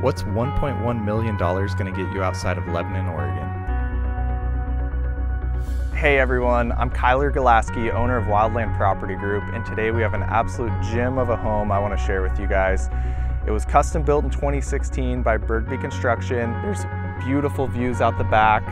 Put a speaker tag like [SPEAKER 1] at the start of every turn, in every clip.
[SPEAKER 1] What's $1.1 million going to get you outside of Lebanon, Oregon?
[SPEAKER 2] Hey everyone, I'm Kyler Galaski, owner of Wildland Property Group, and today we have an absolute gem of a home I want to share with you guys. It was custom built in 2016 by Bergby Construction. There's beautiful views out the back.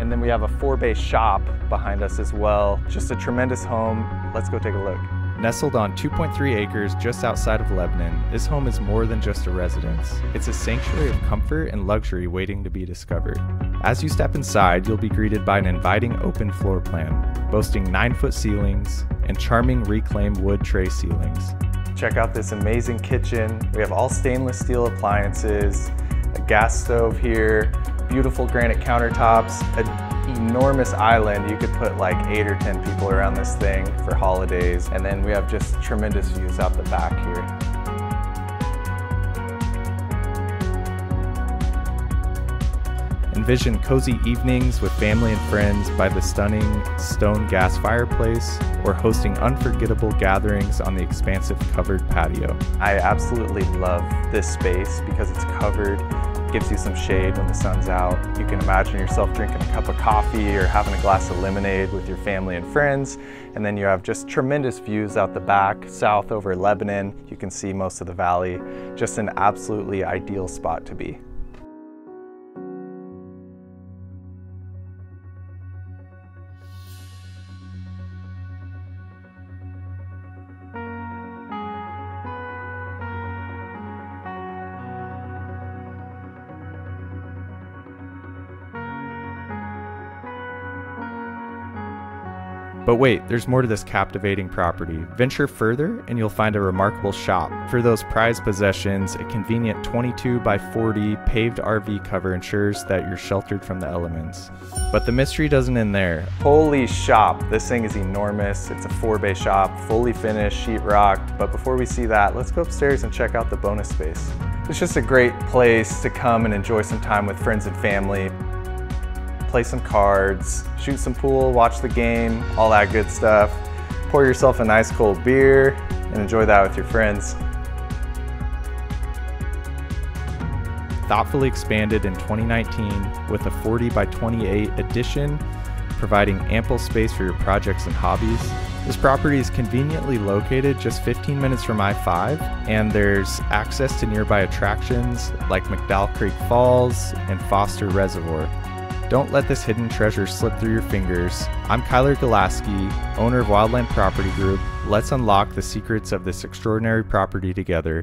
[SPEAKER 2] And then we have a four bay shop behind us as well. Just a tremendous home. Let's go take a look.
[SPEAKER 1] Nestled on 2.3 acres just outside of Lebanon, this home is more than just a residence. It's a sanctuary of comfort and luxury waiting to be discovered. As you step inside, you'll be greeted by an inviting open floor plan, boasting 9 foot ceilings and charming reclaimed wood tray ceilings.
[SPEAKER 2] Check out this amazing kitchen. We have all stainless steel appliances, a gas stove here, beautiful granite countertops, enormous island. You could put like eight or 10 people around this thing for holidays. And then we have just tremendous views out the back here.
[SPEAKER 1] Envision cozy evenings with family and friends by the stunning stone gas fireplace or hosting unforgettable gatherings on the expansive covered patio.
[SPEAKER 2] I absolutely love this space because it's covered gives you some shade when the sun's out. You can imagine yourself drinking a cup of coffee or having a glass of lemonade with your family and friends. And then you have just tremendous views out the back, south over Lebanon. You can see most of the valley. Just an absolutely ideal spot to be.
[SPEAKER 1] But wait, there's more to this captivating property. Venture further and you'll find a remarkable shop. For those prized possessions, a convenient 22 by 40 paved RV cover ensures that you're sheltered from the elements. But the mystery doesn't end there.
[SPEAKER 2] Holy shop, this thing is enormous. It's a four bay shop, fully finished, sheetrocked. But before we see that, let's go upstairs and check out the bonus space. It's just a great place to come and enjoy some time with friends and family play some cards, shoot some pool, watch the game, all that good stuff. Pour yourself a nice cold beer and enjoy that with your friends.
[SPEAKER 1] Thoughtfully expanded in 2019 with a 40 by 28 addition, providing ample space for your projects and hobbies. This property is conveniently located just 15 minutes from I 5, and there's access to nearby attractions like McDowell Creek Falls and Foster Reservoir. Don't let this hidden treasure slip through your fingers. I'm Kyler Galaski, owner of Wildland Property Group. Let's unlock the secrets of this extraordinary property together.